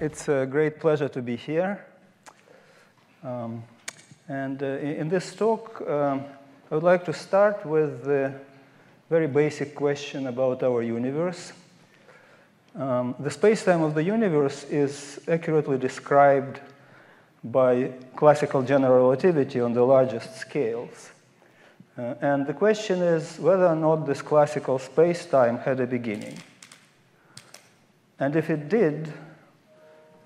it's a great pleasure to be here. Um, and uh, in this talk, um, I would like to start with the very basic question about our universe. Um, the spacetime of the universe is accurately described by classical general relativity on the largest scales. Uh, and the question is whether or not this classical spacetime had a beginning. And if it did,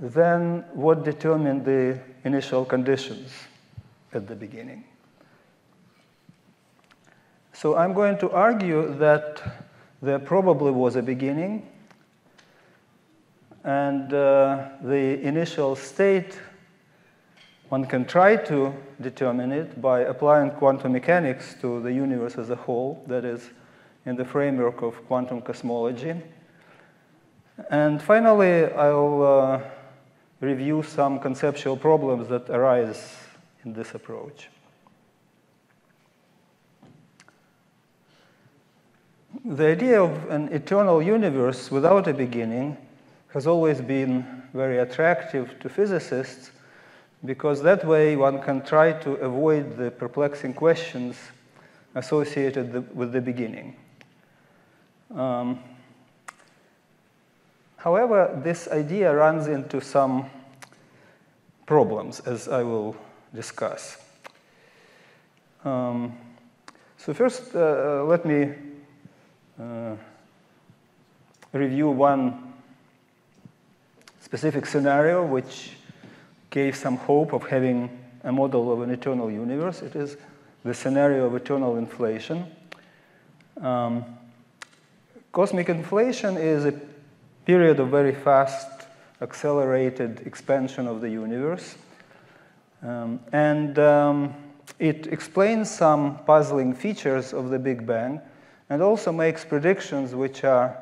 then what determined the initial conditions at the beginning? So I'm going to argue that there probably was a beginning, and uh, the initial state, one can try to determine it by applying quantum mechanics to the universe as a whole, that is, in the framework of quantum cosmology. And finally, I'll uh, review some conceptual problems that arise in this approach. The idea of an eternal universe without a beginning has always been very attractive to physicists because that way one can try to avoid the perplexing questions associated with the beginning. Um, However, this idea runs into some problems, as I will discuss. Um, so first, uh, let me uh, review one specific scenario which gave some hope of having a model of an eternal universe. It is the scenario of eternal inflation. Um, cosmic inflation is a period of very fast, accelerated expansion of the universe. Um, and um, it explains some puzzling features of the Big Bang and also makes predictions which are,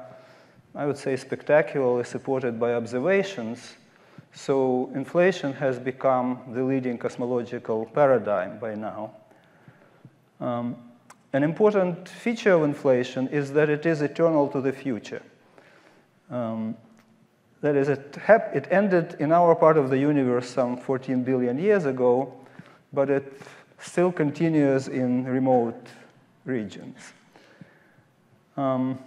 I would say, spectacularly supported by observations. So inflation has become the leading cosmological paradigm by now. Um, an important feature of inflation is that it is eternal to the future. Um, that is, it, hap- it ended in our part of the universe some 14 billion years ago, but it still continues in remote regions. Um,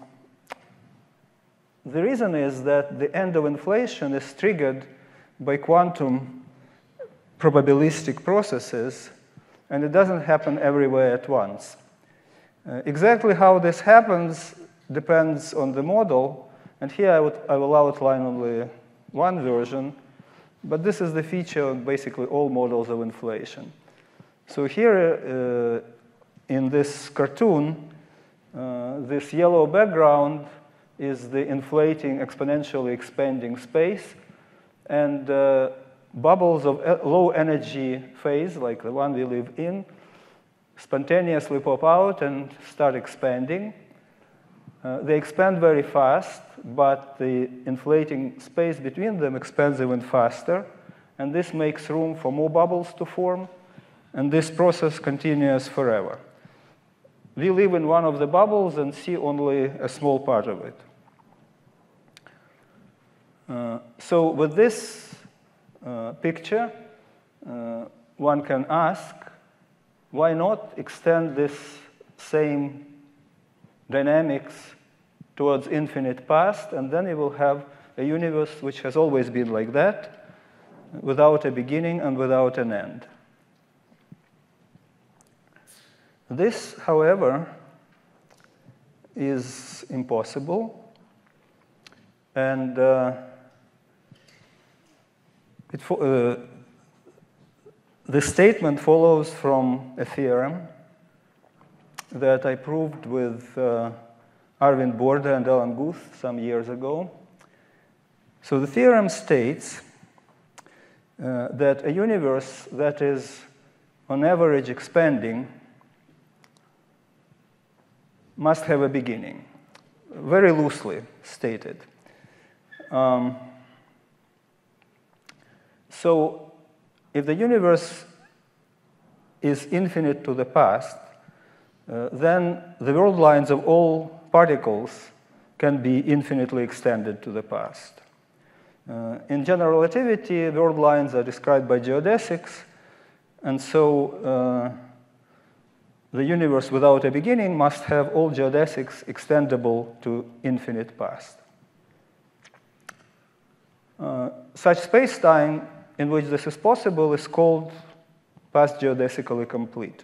the reason is that the end of inflation is triggered by quantum probabilistic processes, and it doesn't happen everywhere at once. Uh, exactly how this happens depends on the model, and here I, would, I will outline only one version, but this is the feature of basically all models of inflation. So here uh, in this cartoon, uh, this yellow background is the inflating, exponentially expanding space, and uh, bubbles of low energy phase, like the one we live in, spontaneously pop out and start expanding. Uh, they expand very fast, but the inflating space between them expands even faster, and this makes room for more bubbles to form, and this process continues forever. We live in one of the bubbles and see only a small part of it. Uh, so with this uh, picture, uh, one can ask, why not extend this same dynamics towards infinite past, and then you will have a universe which has always been like that, without a beginning and without an end. This, however, is impossible, and uh, it, uh, the statement follows from a theorem that I proved with uh, Arvind Borde and Alan Guth some years ago. So the theorem states uh, that a universe that is on average expanding must have a beginning, very loosely stated. Um, so if the universe is infinite to the past, uh, then the world lines of all particles can be infinitely extended to the past. Uh, in general relativity, world lines are described by geodesics, and so uh, the universe without a beginning must have all geodesics extendable to infinite past. Uh, such spacetime in which this is possible is called past geodesically complete.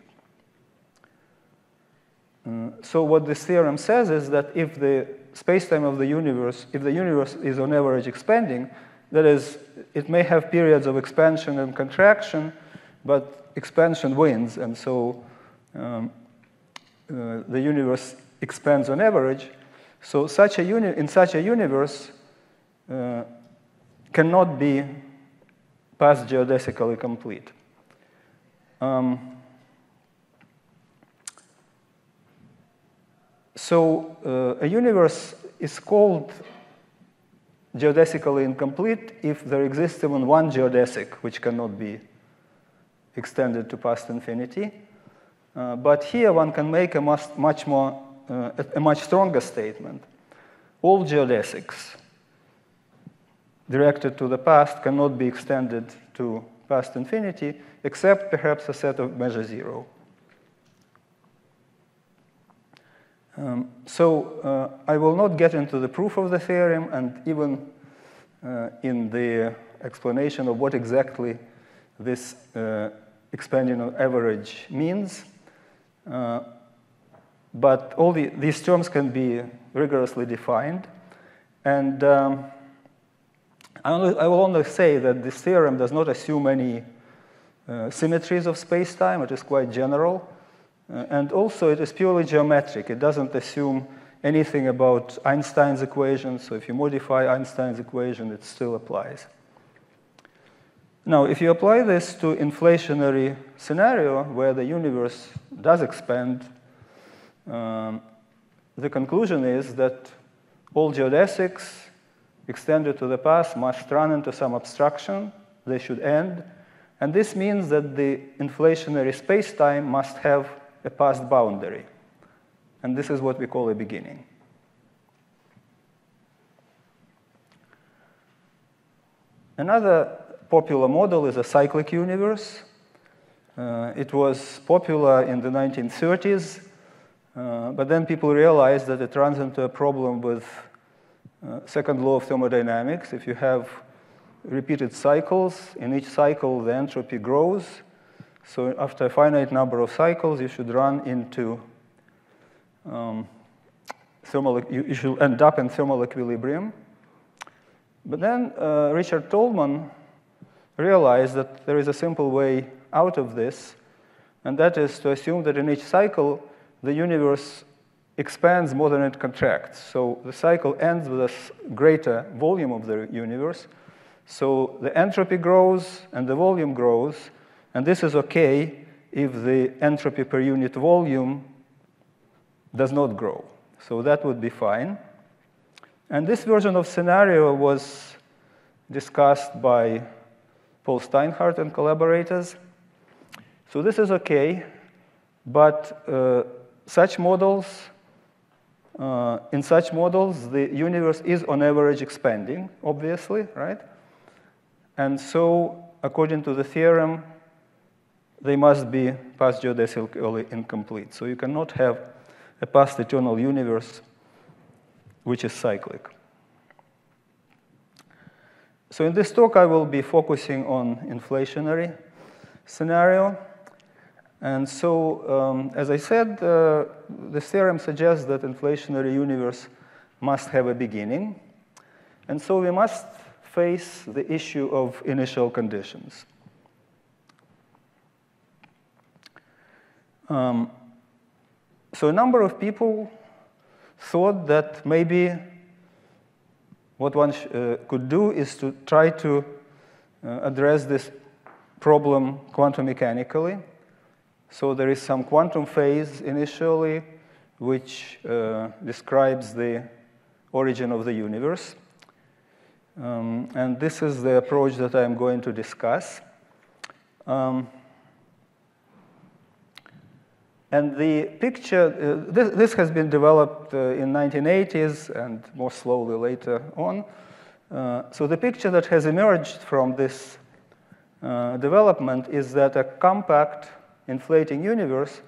Uh, so what this theorem says is that if the spacetime of the universe, if the universe is on average expanding, that is, it may have periods of expansion and contraction, but expansion wins, and so um, uh, the universe expands on average. So such a uni in such a universe uh, cannot be past geodesically complete. Um, So uh, a universe is called geodesically incomplete if there exists even one geodesic which cannot be extended to past infinity. Uh, but here one can make a much, much more, uh, a much stronger statement. All geodesics directed to the past cannot be extended to past infinity, except perhaps a set of measure zero. Um, so uh, I will not get into the proof of the theorem and even uh, in the explanation of what exactly this uh, expanding on average means. Uh, but all the, these terms can be rigorously defined. And um, I, only, I, will only say that this theorem does not assume any uh, symmetries of spacetime. It is quite general. Uh, and also, it is purely geometric. It doesn't assume anything about Einstein's equation. So if you modify Einstein's equation, it still applies. Now, if you apply this to inflationary scenario where the universe does expand, um, the conclusion is that all geodesics extended to the past must run into some obstruction, They should end. And this means that the inflationary space-time must have a past boundary. And this is what we call a beginning. Another popular model is a cyclic universe. Uh, it was popular in the 1930s, uh, but then people realized that it runs into a problem with uh, second law of thermodynamics. If you have repeated cycles, in each cycle the entropy grows, so after a finite number of cycles, you should run into um, thermal, you, you, should end up in thermal equilibrium. But then uh, Richard Tolman realized that there is a simple way out of this, and that is to assume that in each cycle, the universe expands more than it contracts. So the cycle ends with a greater volume of the universe. So the entropy grows and the volume grows, and this is okay if the entropy per unit volume does not grow. So that would be fine. And this version of scenario was discussed by Paul Steinhardt and collaborators. So this is okay, but uh, such models, uh, in such models, the universe is on average expanding, obviously, right? And so, according to the theorem, they must be past geodesically incomplete. So you cannot have a past eternal universe which is cyclic. So in this talk, I will be focusing on inflationary scenario. And so, um, as I said, uh, the theorem suggests that inflationary universe must have a beginning. And so we must face the issue of initial conditions. Um, so a number of people thought that maybe what one uh, could do is to try to uh, address this problem quantum mechanically. So there is some quantum phase initially which uh, describes the origin of the universe. Um, and this is the approach that I'm going to discuss. Um, and the picture, uh, this, this, has been developed uh, in 1980s and more slowly later on. Uh, so the picture that has emerged from this uh, development is that a compact inflating universe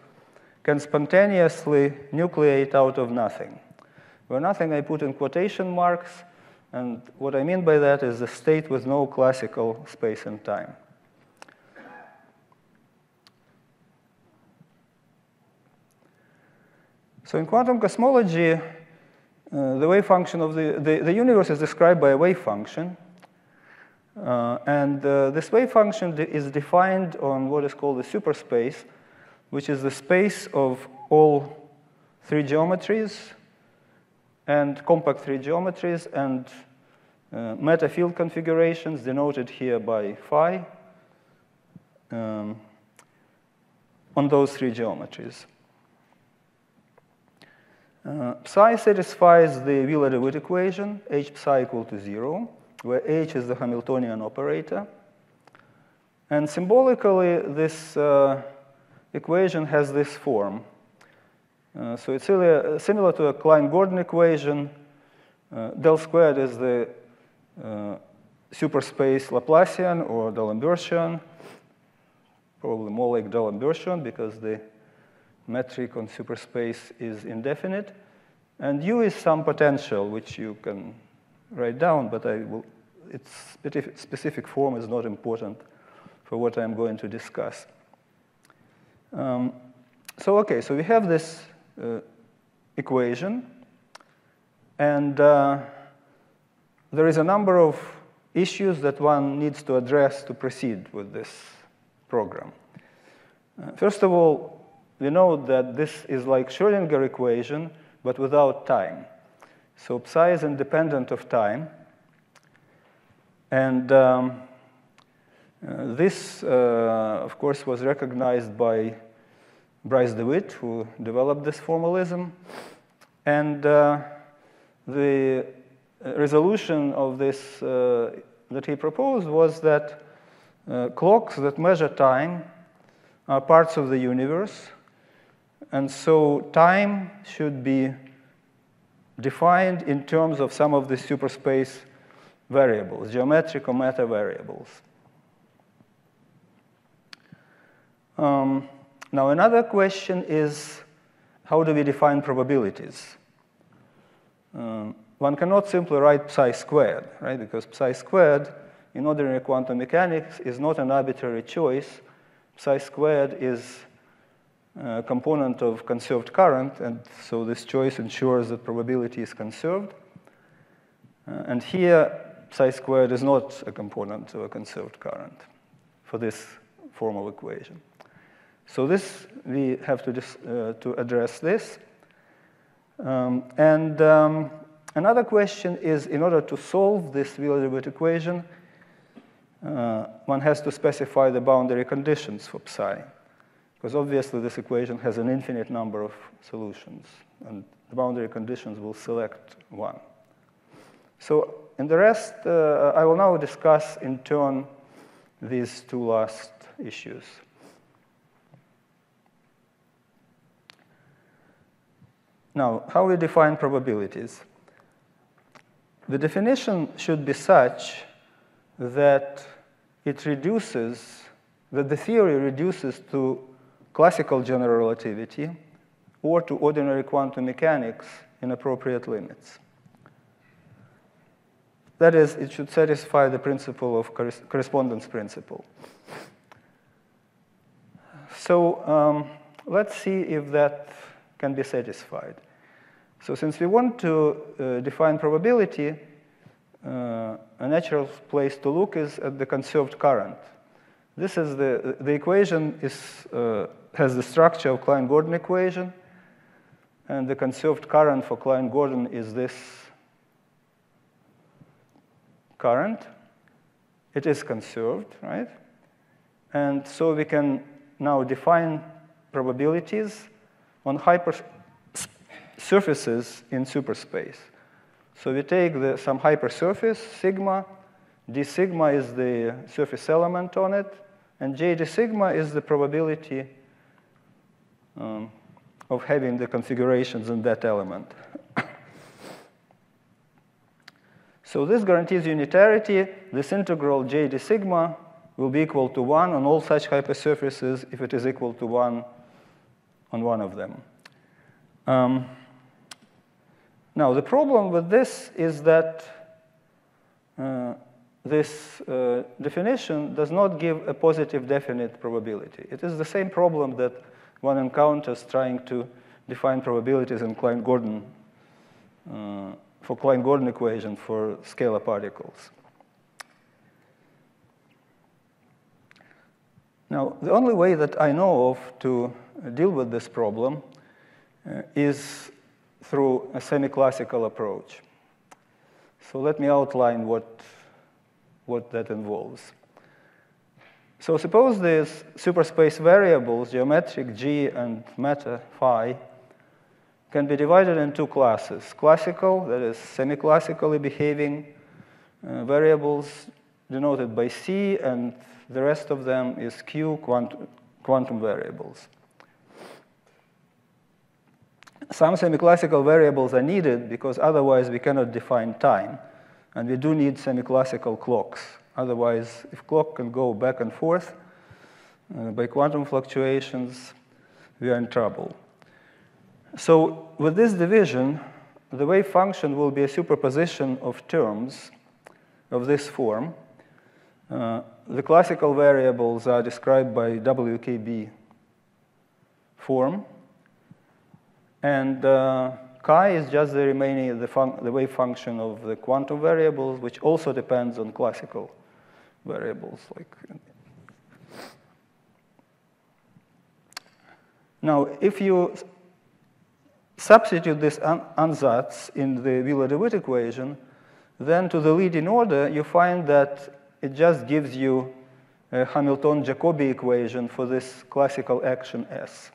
can spontaneously nucleate out of nothing. Where nothing I put in quotation marks, and what I mean by that is a state with no classical space and time. So in quantum cosmology, uh, the wave function of the, the, the, universe is described by a wave function. Uh, and uh, this wave function de is defined on what is called the superspace, which is the space of all three geometries and compact three geometries and uh, matter field configurations denoted here by phi um, on those three geometries. Uh, psi satisfies the Wheeler-DeWitt equation, h psi equal to 0, where h is the Hamiltonian operator. And symbolically, this uh, equation has this form. Uh, so it's really, similar to a Klein-Gordon equation. Uh, del squared is the uh, superspace Laplacian or D'Alembertian, probably more like D'Alembertian because the metric on superspace is indefinite. And U is some potential, which you can write down, but I will, its specific form is not important for what I'm going to discuss. Um, so, okay, so we have this uh, equation, and uh, there is a number of issues that one needs to address to proceed with this program. Uh, first of all, we know that this is like Schrodinger equation, but without time. So psi is independent of time. And um, uh, this, uh, of course, was recognized by Bryce DeWitt, who developed this formalism. And uh, the resolution of this uh, that he proposed was that uh, clocks that measure time are parts of the universe and so time should be defined in terms of some of the superspace variables, geometric or matter variables. Um, now, another question is how do we define probabilities? Um, one cannot simply write psi squared, right? Because psi squared in ordinary quantum mechanics is not an arbitrary choice. Psi squared is uh, component of conserved current, and so this choice ensures that probability is conserved. Uh, and here, psi squared is not a component of a conserved current for this formal equation. So this, we have to, dis, uh, to address this. Um, and um, another question is, in order to solve this Wheeler-DeWitt equation, uh, one has to specify the boundary conditions for psi. Because obviously this equation has an infinite number of solutions, and the boundary conditions will select one. So in the rest, uh, I will now discuss in turn these two last issues. Now, how we define probabilities? The definition should be such that it reduces, that the theory reduces to classical general relativity or to ordinary quantum mechanics in appropriate limits. That is, it should satisfy the principle of correspondence principle. So um, let's see if that can be satisfied. So since we want to uh, define probability, uh, a natural place to look is at the conserved current. This is the, the equation is uh, has the structure of Klein-Gordon equation, and the conserved current for Klein-Gordon is this current. It is conserved, right? And so we can now define probabilities on hyper surfaces in superspace. So we take the, some hypersurface, sigma, d sigma is the surface element on it, and j d sigma is the probability um, of having the configurations in that element. So this guarantees unitarity. This integral j d sigma will be equal to 1 on all such hypersurfaces if it is equal to 1 on one of them. Um, now, the problem with this is that uh, this uh, definition does not give a positive definite probability. It is the same problem that one encounters trying to define probabilities in Klein-Gordon uh, for Klein-Gordon equation for scalar particles. Now, the only way that I know of to deal with this problem uh, is through a semi-classical approach. So let me outline what, what that involves. So suppose these superspace variables, geometric G and matter phi, can be divided in two classes. Classical, that is semi-classically behaving uh, variables denoted by C, and the rest of them is Q quantum, quantum variables. Some semi-classical variables are needed because otherwise we cannot define time. And we do need semi-classical clocks. Otherwise, if clock can go back and forth uh, by quantum fluctuations, we are in trouble. So with this division, the wave function will be a superposition of terms of this form. Uh, the classical variables are described by WKB form. And uh, chi is just the remaining, the, the wave function of the quantum variables, which also depends on classical variables. Like Now, if you substitute this ansatz in the Wheeler-DeWitt equation, then to the leading order, you find that it just gives you a Hamilton-Jacobi equation for this classical action S.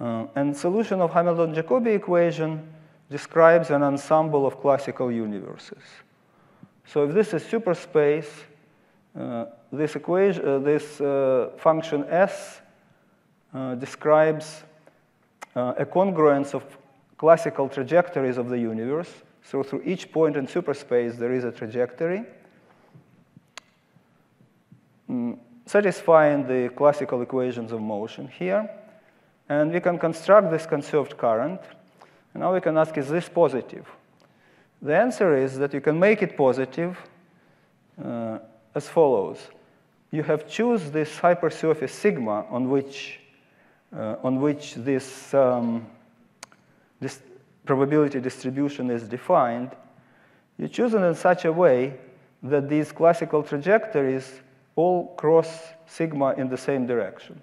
Uh, and solution of Hamilton-Jacobi equation describes an ensemble of classical universes. So if this is superspace, uh, this equation, uh, this uh, function S uh, describes uh, a congruence of classical trajectories of the universe. So through each point in superspace, there is a trajectory. Mm, satisfying the classical equations of motion here. And we can construct this conserved current. And now we can ask, is this positive? The answer is that you can make it positive uh, as follows. You have choose this hypersurface sigma on which, uh, on which this, um, this probability distribution is defined. You choose it in such a way that these classical trajectories all cross sigma in the same direction.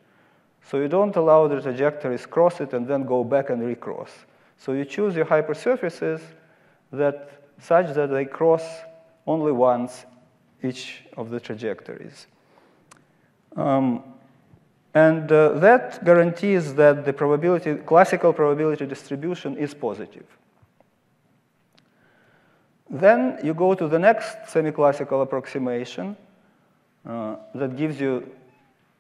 So you don't allow the trajectories cross it and then go back and recross. So you choose your hypersurfaces that such that they cross only once each of the trajectories. Um, and uh, that guarantees that the probability, classical probability distribution is positive. Then you go to the next semi-classical approximation uh, that gives you,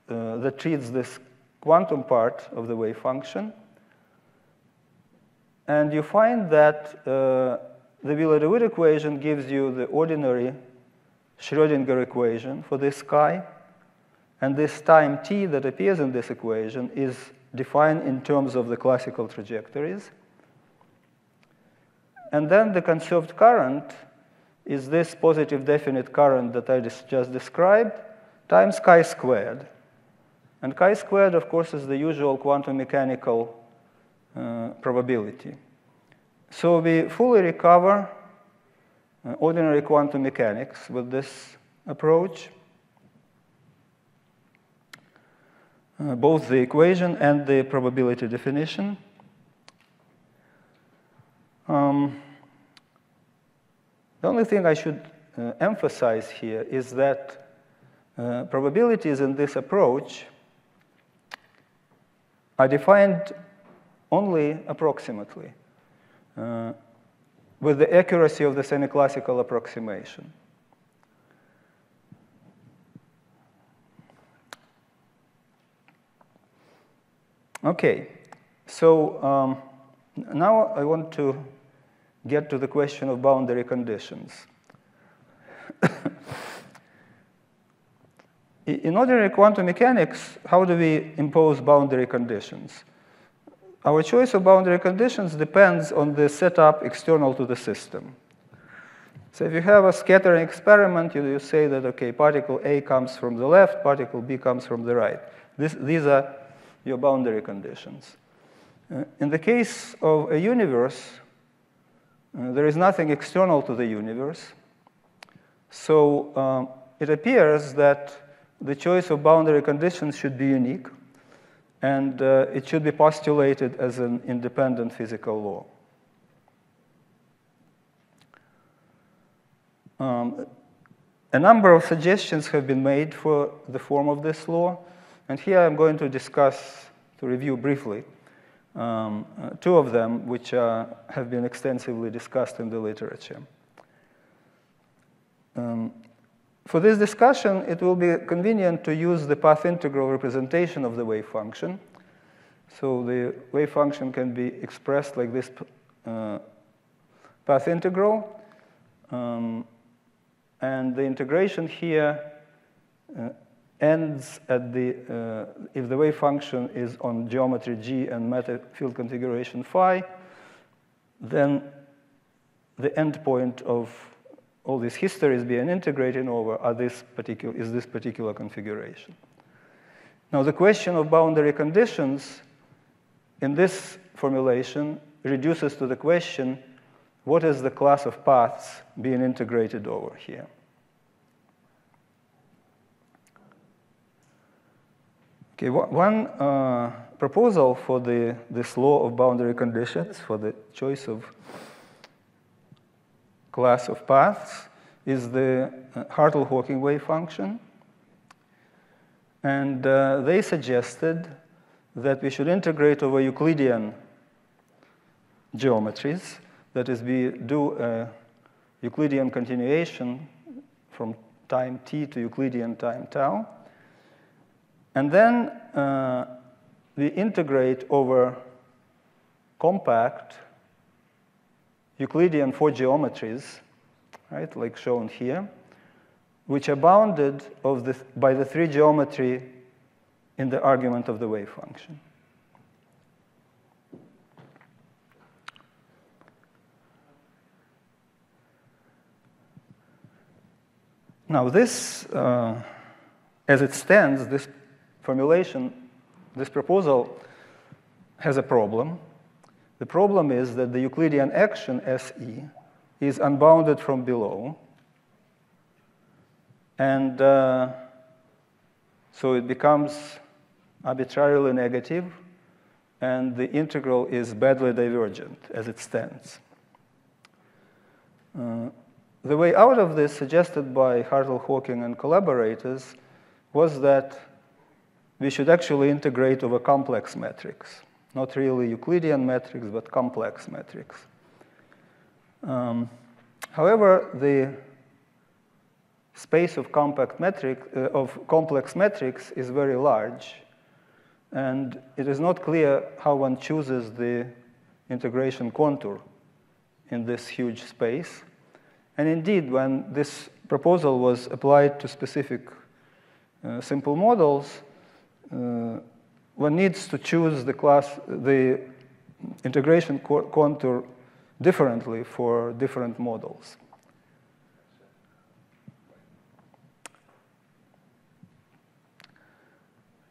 uh, that treats this quantum part of the wave function. And you find that uh, the Wheeler-DeWitt equation gives you the ordinary Schrodinger equation for this chi. And this time t that appears in this equation is defined in terms of the classical trajectories. And then the conserved current is this positive definite current that I just described times chi squared. And chi squared, of course, is the usual quantum mechanical uh, probability. So we fully recover uh, ordinary quantum mechanics with this approach. Uh, both the equation and the probability definition. Um, the only thing I should uh, emphasize here is that uh, probabilities in this approach are defined only approximately with the accuracy of the semi-classical approximation. Okay, so um, now I want to get to the question of boundary conditions. In ordinary quantum mechanics, how do we impose boundary conditions? Our choice of boundary conditions depends on the setup external to the system. So if you have a scattering experiment, you, you say that, okay, particle A comes from the left, particle B comes from the right. This, these are your boundary conditions. Uh, in the case of a universe, uh, there is nothing external to the universe. So um, it appears that the choice of boundary conditions should be unique, and uh, it should be postulated as an independent physical law. Um, a number of suggestions have been made for the form of this law, and here I'm going to discuss, to review briefly, um, uh, two of them, which uh, have been extensively discussed in the literature. Um, for this discussion, it will be convenient to use the path integral representation of the wave function. So the wave function can be expressed like this uh, path integral. Um, and the integration here uh, ends at the, uh, if the wave function is on geometry G and matter field configuration phi, then the endpoint of all these histories being integrated over are this particular, is this particular configuration. Now, the question of boundary conditions in this formulation reduces to the question what is the class of paths being integrated over here? Okay, one uh, proposal for the, this law of boundary conditions for the choice of class of paths is the uh, Hartle-Hawking wave function. And uh, they suggested that we should integrate over Euclidean geometries, that is, we do a Euclidean continuation from time t to Euclidean time tau. And then uh, we integrate over compact Euclidean four geometries, right, like shown here, which are bounded the, by the three geometry in the argument of the wave function. Now, this, uh, as it stands, this formulation, this proposal has a problem. The problem is that the Euclidean action SE is unbounded from below. And uh, so it becomes arbitrarily negative, and the integral is badly divergent as it stands. Uh, the way out of this, suggested by Hartle-Hawking and collaborators, was that we should actually integrate over complex metrics. Not really Euclidean metrics, but complex metrics. Um, however, the space of compact metric, uh, of complex metrics is very large, and it is not clear how one chooses the integration contour in this huge space. And indeed, when this proposal was applied to specific uh, simple models, uh, one needs to choose the class, the integration co contour differently for different models.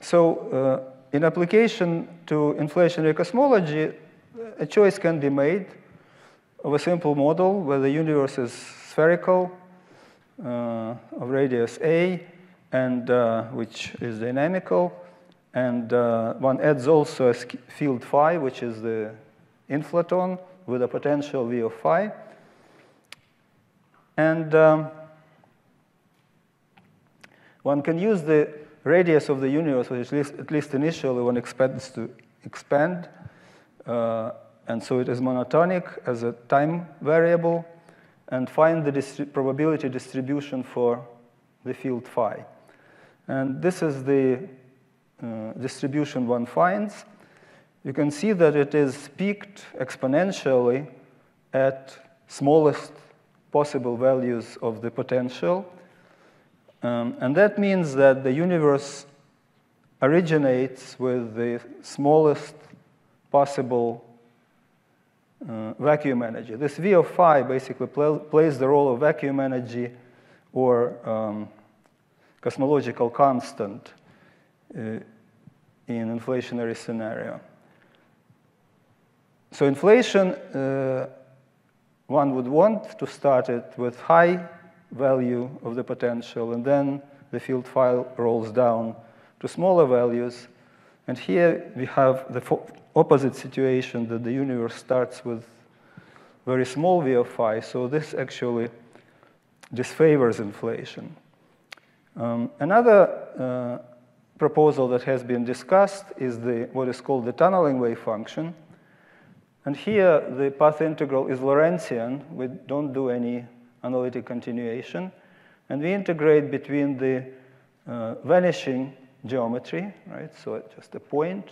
So uh, in application to inflationary cosmology, a choice can be made of a simple model where the universe is spherical, uh, of radius a, and uh, which is dynamical, and uh, one adds also a field phi, which is the inflaton with a potential v of phi. And um, one can use the radius of the universe, which at least, initially one expects to expand. Uh, and so it is monotonic as a time variable, and find the distri probability distribution for the field phi. And this is the uh, distribution one finds, you can see that it is peaked exponentially at smallest possible values of the potential. Um, and that means that the universe originates with the smallest possible uh, vacuum energy. This V of phi basically pl plays the role of vacuum energy or um, cosmological constant uh, in inflationary scenario. So inflation, uh, one would want to start it with high value of the potential, and then the field phi rolls down to smaller values. And here we have the opposite situation that the universe starts with very small v of phi, so this actually disfavors inflation. Um, another uh, proposal that has been discussed is the, what is called the tunneling wave function. And here the path integral is Lorentzian. We don't do any analytic continuation. And we integrate between the uh, vanishing geometry, right? So just a point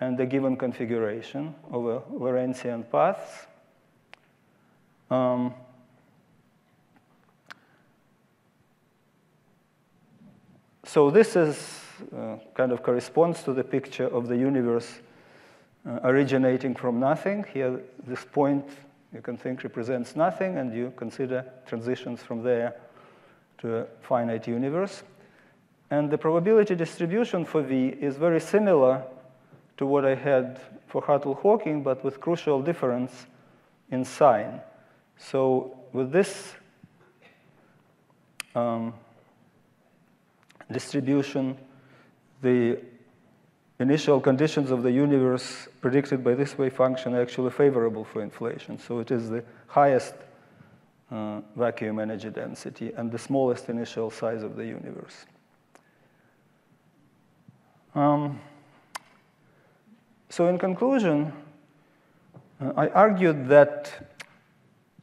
and the given configuration over Lorentzian paths. Um, so this is kind of corresponds to the picture of the universe uh, originating from nothing. Here, this point you can think represents nothing, and you consider transitions from there to a finite universe. And the probability distribution for V is very similar to what I had for Hartle-Hawking, but with crucial difference in sign. So with this um, distribution, the initial conditions of the universe predicted by this wave function are actually favorable for inflation. So it is the highest uh, vacuum energy density and the smallest initial size of the universe. Um, so in conclusion, uh, I argued that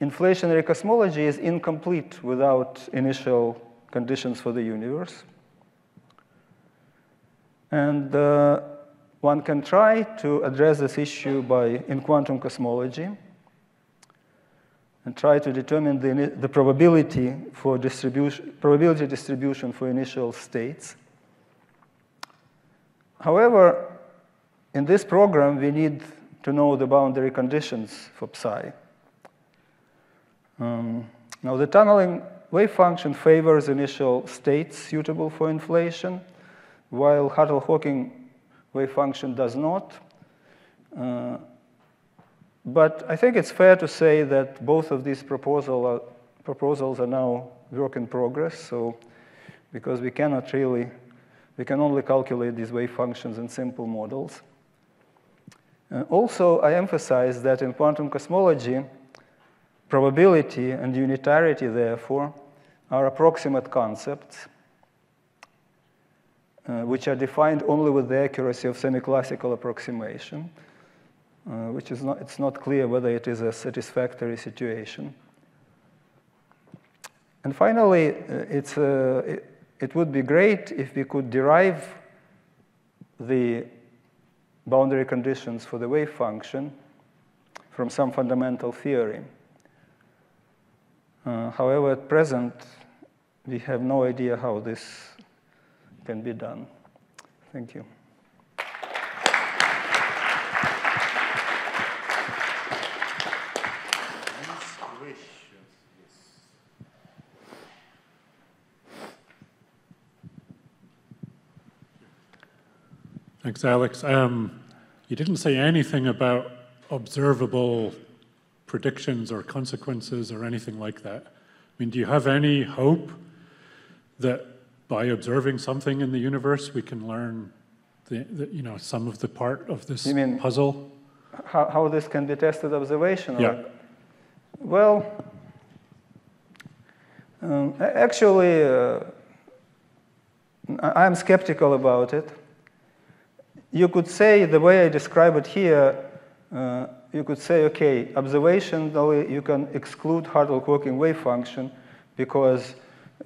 inflationary cosmology is incomplete without initial conditions for the universe. And uh, one can try to address this issue by in quantum cosmology and try to determine the, the probability for distribution, probability distribution for initial states. However, in this program, we need to know the boundary conditions for psi. Um, now, the tunneling wave function favors initial states suitable for inflation, while Hartle-Hawking wave function does not. Uh, but I think it's fair to say that both of these proposal are, proposals are now work in progress, so because we cannot really, we can only calculate these wave functions in simple models. Uh, also, I emphasize that in quantum cosmology, probability and unitarity, therefore, are approximate concepts, uh, which are defined only with the accuracy of semi-classical approximation, uh, which is not, it's not clear whether it is a satisfactory situation. And finally, uh, it's, uh, it, it would be great if we could derive the boundary conditions for the wave function from some fundamental theory. Uh, however, at present, we have no idea how this can be done. Thank you. Thanks, Alex. Um, you didn't say anything about observable predictions or consequences or anything like that. I mean, do you have any hope that by observing something in the universe, we can learn the, the you know, some of the part of this mean, puzzle? How, how this can be tested observationally? Yeah. Well, um, actually, uh, I'm skeptical about it you could say, the way I describe it here, uh, you could say, okay, observationally, you can exclude Hartle-Hawking wave function because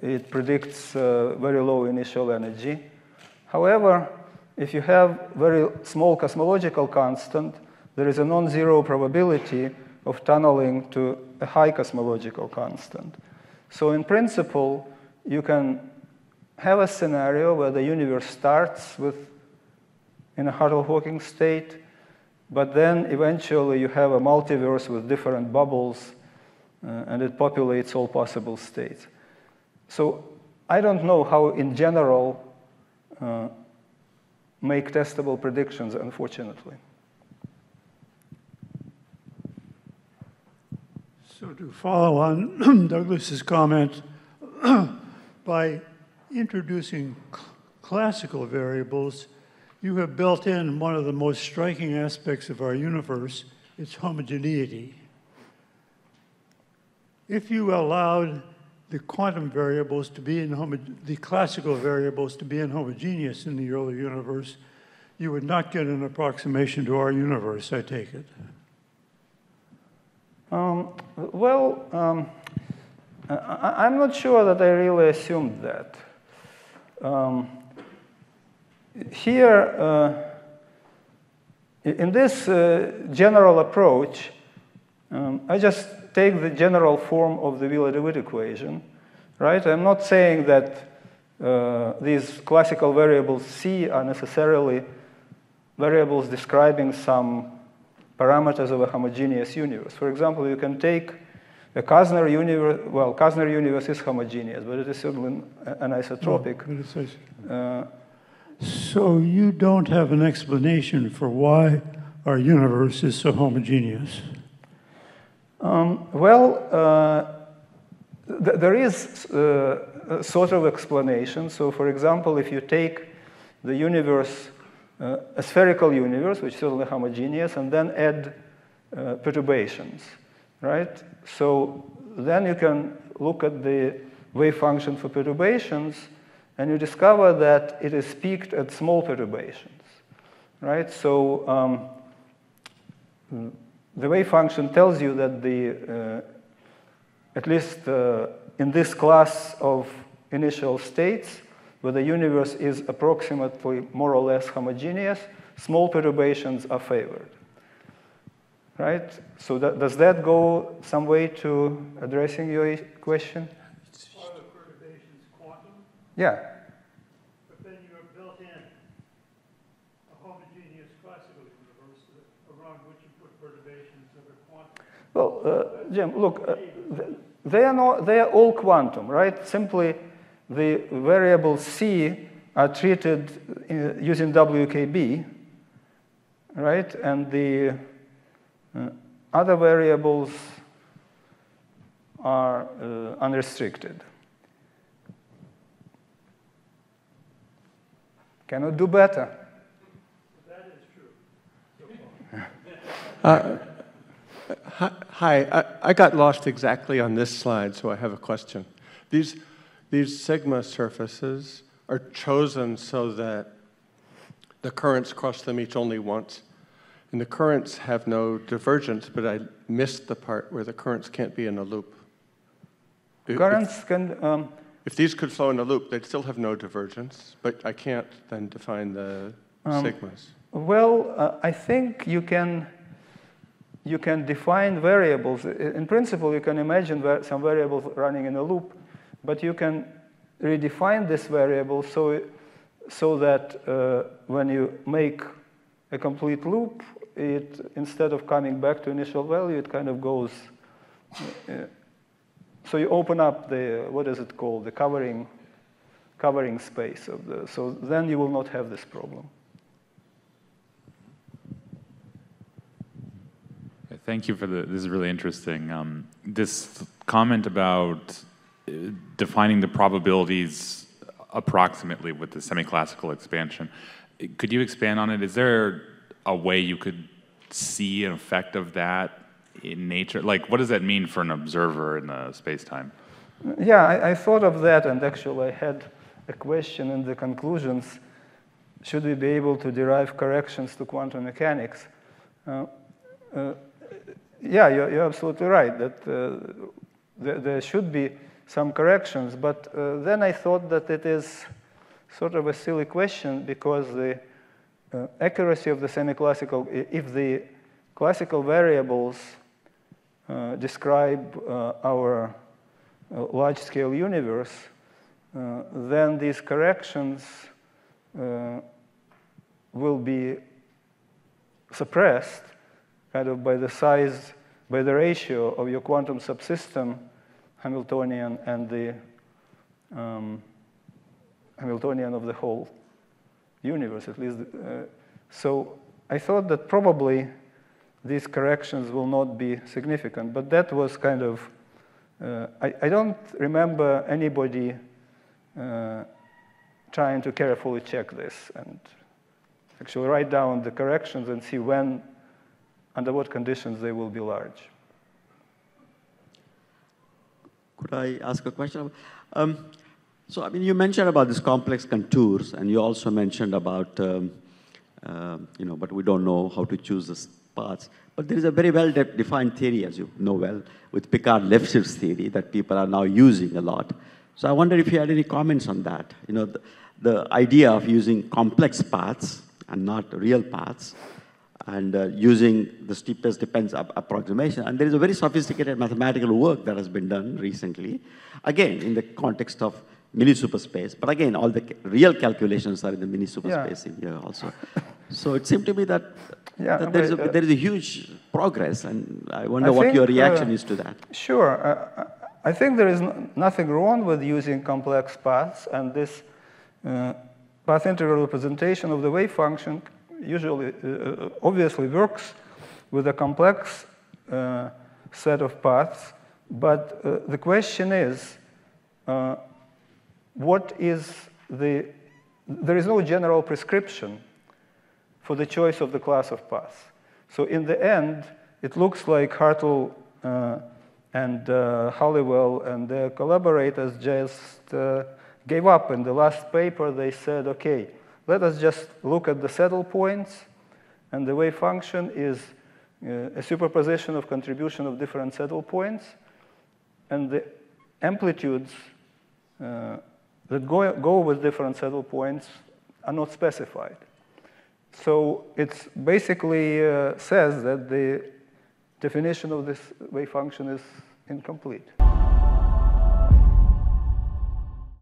it predicts uh, very low initial energy. However, if you have very small cosmological constant, there is a non-zero probability of tunneling to a high cosmological constant. So in principle, you can have a scenario where the universe starts with in a Hartle-Hawking state, but then eventually you have a multiverse with different bubbles, uh, and it populates all possible states. So I don't know how, in general, uh, make testable predictions, unfortunately. So to follow on Douglas's comment, by introducing classical variables, you have built in one of the most striking aspects of our universe, its homogeneity. If you allowed the quantum variables to be in homogeneous the classical variables to be inhomogeneous in the early universe, you would not get an approximation to our universe, I take it. Um, well, um, I, am not sure that I really assumed that. Um, here, uh, in this uh, general approach, um, I just take the general form of the Wheeler-DeWitt equation, right? I'm not saying that uh, these classical variables C are necessarily variables describing some parameters of a homogeneous universe. For example, you can take a Kasner universe, well, Kasner universe is homogeneous, but it is certainly anisotropic. No, uh, so you don't have an explanation for why our universe is so homogeneous? Um, well, uh, th there is uh, a sort of explanation. So, for example, if you take the universe, uh, a spherical universe, which is certainly homogeneous, and then add uh, perturbations, right? So then you can look at the wave function for perturbations, and you discover that it is peaked at small perturbations, right? So um, the wave function tells you that the, uh, at least uh, in this class of initial states, where the universe is approximately more or less homogeneous, small perturbations are favored. Right? So that, does that go some way to addressing your question? Are the perturbations quantum? Yeah. Well, uh, Jim, look, uh, they, are not, they are all quantum, right? Simply the variables C are treated in, uh, using WKB, right? And the uh, other variables are uh, unrestricted. Cannot do better. That is true. Hi, I, I, got lost exactly on this slide, so I have a question. These, these sigma surfaces are chosen so that the currents cross them each only once. And the currents have no divergence, but I missed the part where the currents can't be in a loop. Currents if, can. Um, if these could flow in a loop, they'd still have no divergence, but I can't then define the um, sigmas. Well, uh, I think you can you can define variables. In principle, you can imagine some variables running in a loop, but you can redefine this variable so, so that uh, when you make a complete loop, it, instead of coming back to initial value, it kind of goes. Uh, so you open up the, what is it called, the covering, covering space of the, so then you will not have this problem. Thank you for the. This is really interesting. Um, this comment about uh, defining the probabilities approximately with the semi-classical expansion. Could you expand on it? Is there a way you could see an effect of that in nature? Like, what does that mean for an observer in the space-time? Yeah, I, I, thought of that, and actually I had a question in the conclusions. Should we be able to derive corrections to quantum mechanics? Uh, uh, yeah, you're, you're, absolutely right that uh, th there should be some corrections, but uh, then I thought that it is sort of a silly question because the uh, accuracy of the semi-classical, if the classical variables uh, describe uh, our uh, large-scale universe, then these corrections will be suppressed kind of by the size, by the ratio of your quantum subsystem, Hamiltonian, and the um, Hamiltonian of the whole universe, at least. Uh, so I thought that probably these corrections will not be significant, but that was kind of, uh, I, I, don't remember anybody uh, trying to carefully check this and actually write down the corrections and see when, under what conditions they will be large. Could I ask a question? Um, so, I mean, you mentioned about these complex contours, and you also mentioned about, um, uh, you know, but we don't know how to choose the paths. But there is a very well-defined theory, as you know well, with Picard-Lefschetz theory that people are now using a lot. So I wonder if you had any comments on that. You know, the, the idea of using complex paths and not real paths, and uh, using the steepest descent approximation. And there is a very sophisticated mathematical work that has been done recently, again, in the context of mini superspace. But again, all the real calculations are in the mini superspace yeah. in here also. so it seemed to me that, yeah, that there, is a, uh, there is a huge progress, and I wonder I what think, your reaction uh, is to that. Sure. Uh, I think there is nothing wrong with using complex paths, and this uh, path integral representation of the wave function usually, uh, uh, obviously works with a complex uh, set of paths, but uh, the question is, uh, what is the, there is no general prescription for the choice of the class of paths. So in the end, it looks like Hartle uh, and Halliwell and their collaborators just gave up. In the last paper, they said, okay, let us just look at the saddle points, and the wave function is uh, a superposition of contribution of different saddle points, and the amplitudes uh, that go, go with different saddle points are not specified. So it basically uh, says that the definition of this wave function is incomplete.